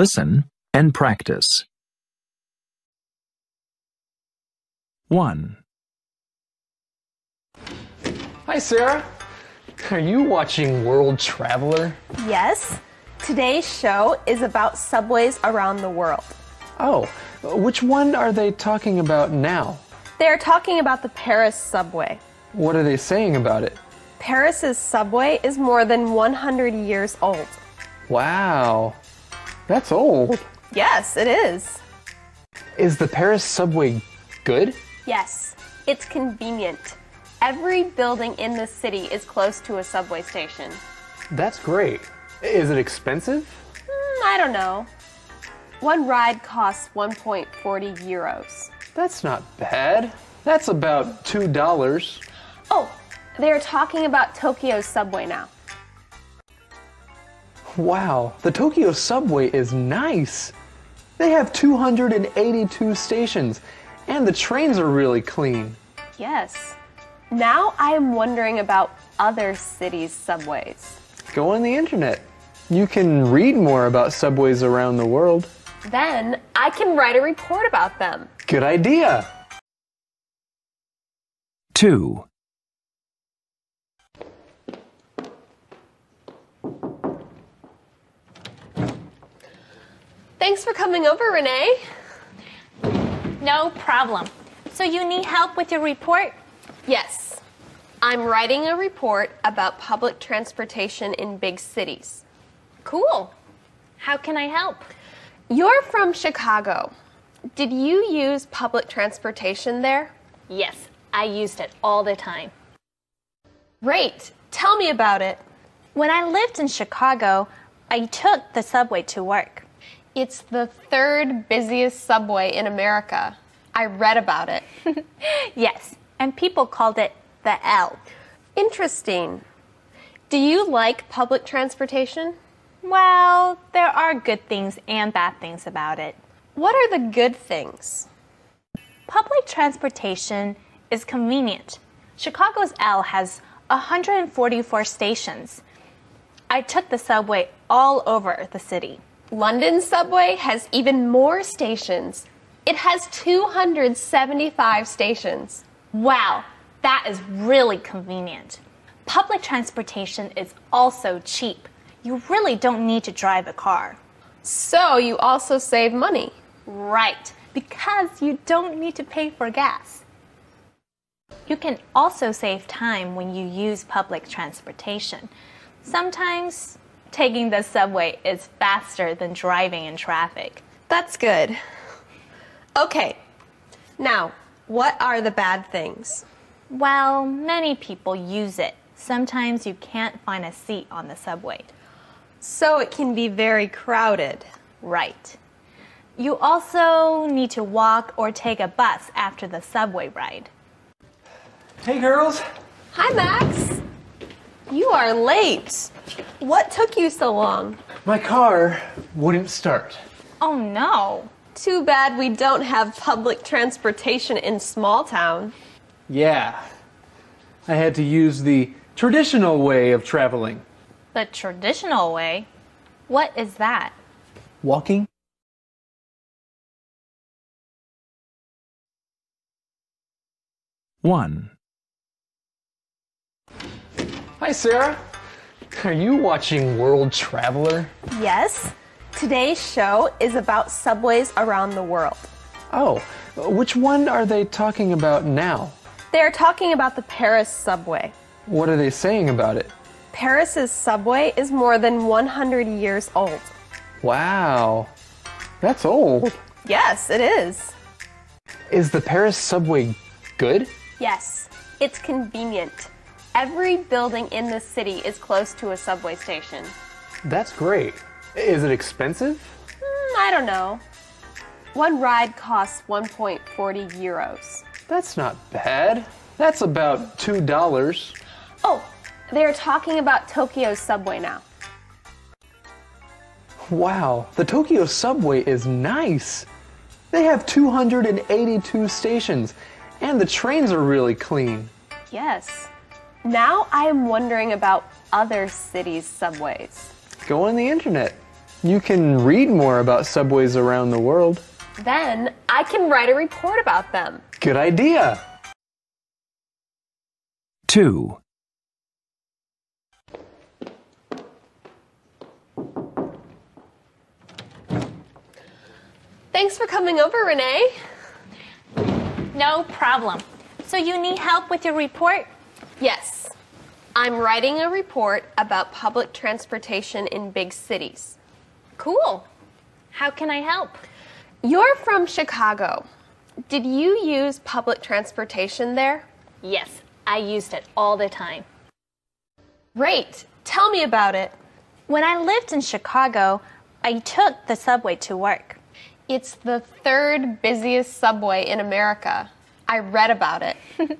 Listen and practice. 1, Hi, Sarah. Are you watching World Traveler? Yes. Today's show is about subways around the world. Oh, which one are they talking about now? They're talking about the Paris subway. What are they saying about it? Paris's subway is more than 100 years old. Wow, that's old. Yes, it is. Is the Paris subway good? Yes, it's convenient. Every building in the city is close to a subway station. That's great. Is it expensive? Hmm, I don't know. One ride costs 1.40 euros. That's not bad. That's about $2. Oh, they're talking about Tokyo's subway now. Wow, the Tokyo subway is nice. They have 282 stations, and the trains are really clean. Yes. Now I am wondering about other cities' subways. Go on the internet. You can read more about subways around the world. Then I can write a report about them. Good idea. 2, Thanks for coming over, Renee. No problem. So you need help with your report? Yes. I'm writing a report about public transportation in big cities. Cool. How can I help? You're from Chicago. Did you use public transportation there? Yes, I used it all the time. Great. Tell me about it. When I lived in Chicago, I took the subway to work. It's the third busiest subway in America. I read about it. Yes, and people called it the L. Interesting. Do you like public transportation? Well, there are good things and bad things about it. What are the good things? Public transportation is convenient. Chicago's L has 144 stations. I took the subway all over the city. London subway has even more stations. It has 275 stations. Wow, that is really convenient. Public transportation is also cheap. You really don't need to drive a car. So you also save money. Right, because you don't need to pay for gas. You can also save time when you use public transportation. Sometimes taking the subway is faster than driving in traffic. That's good. Okay. Now, what are the bad things? Well, many people use it. Sometimes you can't find a seat on the subway. So it can be very crowded. Right. You also need to walk or take a bus after the subway ride. Hey, girls. Hi, Max. You are late. What took you so long? My car wouldn't start. Oh no. Too bad we don't have public transportation in small town. Yeah. I had to use the traditional way of traveling The traditional way? What is that? walking. One, Hi, Sarah. Are you watching World Traveler? Yes. Today's show is about subways around the world. Oh, which one are they talking about now? They're talking about the Paris subway. What are they saying about it? Paris's subway is more than 100 years old. Wow, that's old. Yes, it is. Is the Paris subway good? Yes, it's convenient. Every building in the city is close to a subway station. That's great. Is it expensive? Hmm, I don't know. One ride costs 1.40 euros. That's not bad. That's about $2. Oh, they're talking about Tokyo's subway now. Wow, the Tokyo subway is nice. They have 282 stations, and the trains are really clean. Yes. Now I am wondering about other cities' subways. Go on the internet. You can read more about subways around the world. Then I can write a report about them. Good idea. 2. Thanks for coming over, Renee. No problem. So you need help with your report? Yes. I'm writing a report about public transportation in big cities. Cool. How can I help? You're from Chicago. Did you use public transportation there? Yes, I used it all the time. Great. Tell me about it. When I lived in Chicago, I took the subway to work. It's the third busiest subway in America. I read about it.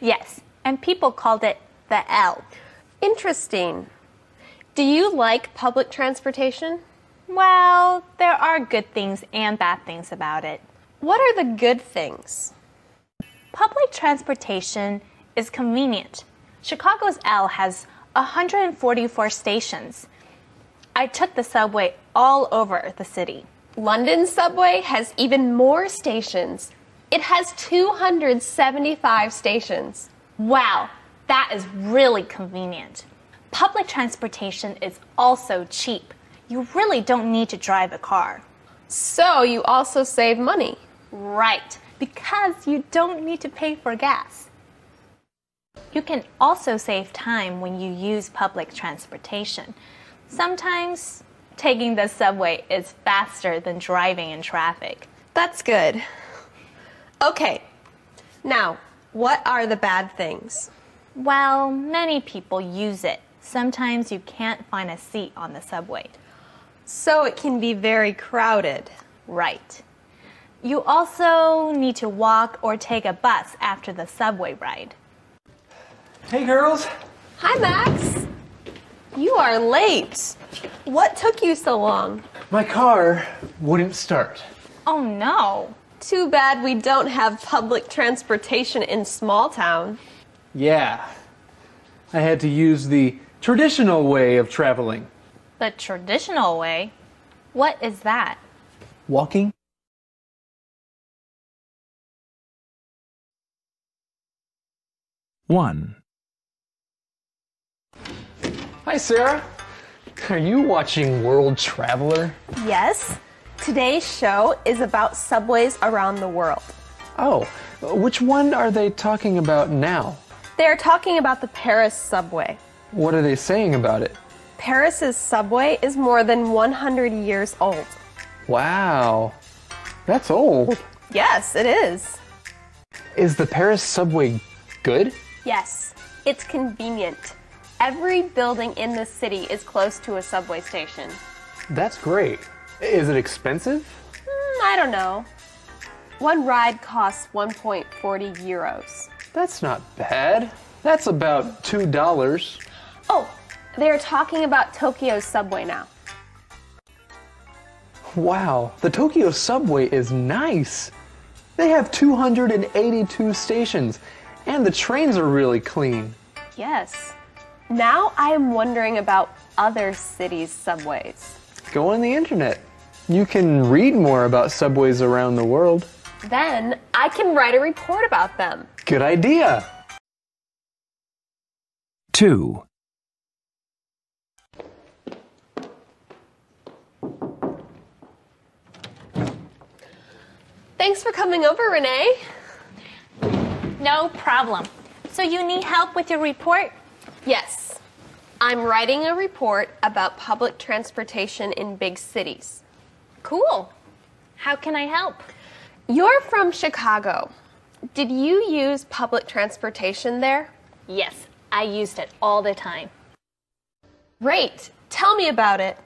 Yes, and people called it the L. Interesting. Do you like public transportation? Well, there are good things and bad things about it. What are the good things? Public transportation is convenient. Chicago's L has 144 stations. I took the subway all over the city. London's subway has even more stations. It has 275 stations. Wow, that is really convenient. Public transportation is also cheap. You really don't need to drive a car. So you also save money. Right, because you don't need to pay for gas. You can also save time when you use public transportation. Sometimes taking the subway is faster than driving in traffic. That's good. Okay. Now, what are the bad things? Well, many people use it. Sometimes you can't find a seat on the subway. So it can be very crowded. Right. You also need to walk or take a bus after the subway ride. Hey, girls. Hi, Max. You are late. What took you so long? My car wouldn't start. Oh no. Too bad we don't have public transportation in small town. Yeah. I had to use the traditional way of traveling. The traditional way? What is that? Walking? One. Hi, Sarah. Are you watching World Traveler? Yes. Today's show is about subways around the world. Oh, which one are they talking about now? They are talking about the Paris subway. What are they saying about it? Paris's subway is more than 100 years old. Wow. That's old. Yes, it is. Is the Paris subway good? Yes, it's convenient. Every building in the city is close to a subway station. That's great. Is it expensive? Hmm, I don't know. One ride costs 1.40 euros. That's not bad. That's about $2. Oh, they are talking about Tokyo's subway now. Wow, the Tokyo subway is nice. They have 282 stations, and the trains are really clean. Yes. Now I am wondering about other cities' subways. Go on the internet. You can read more about subways around the world. Then I can write a report about them. Good idea. 2. Thanks for coming over, Renee. No problem. So you need help with your report? Yes. I'm writing a report about public transportation in big cities. Cool. How can I help? You're from Chicago. Did you use public transportation there? Yes, I used it all the time. Great. Tell me about it.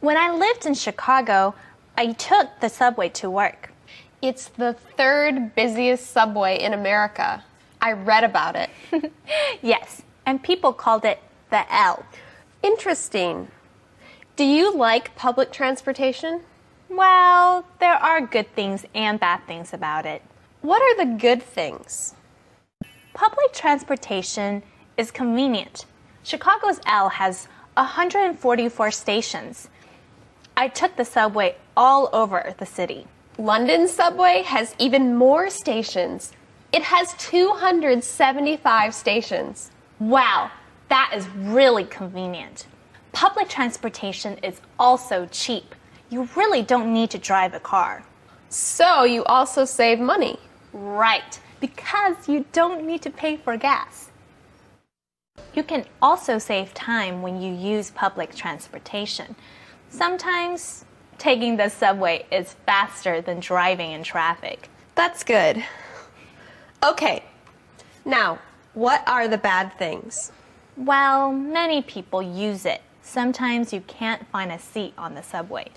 When I lived in Chicago, I took the subway to work. It's the third busiest subway in America. I read about it. Yes, and people called it the L. Interesting. Do you like public transportation? Well, there are good things and bad things about it. What are the good things? Public transportation is convenient. Chicago's L has 144 stations. I took the subway all over the city. London's subway has even more stations. It has 275 stations. Wow, that is really convenient. Public transportation is also cheap. You really don't need to drive a car. So you also save money. Right, because you don't need to pay for gas. You can also save time when you use public transportation. Sometimes taking the subway is faster than driving in traffic. That's good. Okay, now, what are the bad things? Well, many people use it. Sometimes you can't find a seat on the subway.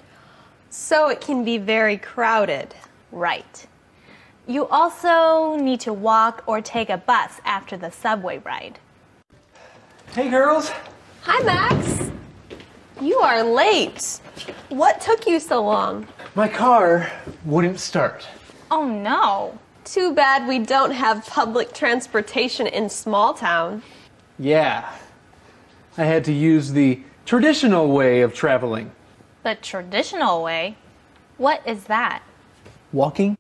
So it can be very crowded. Right. You also need to walk or take a bus after the subway ride. Hey, girls. Hi, Max. You are late. What took you so long? My car wouldn't start. Oh no. Too bad we don't have public transportation in small town. Yeah. I had to use the traditional way of traveling The traditional way? What is that? walking.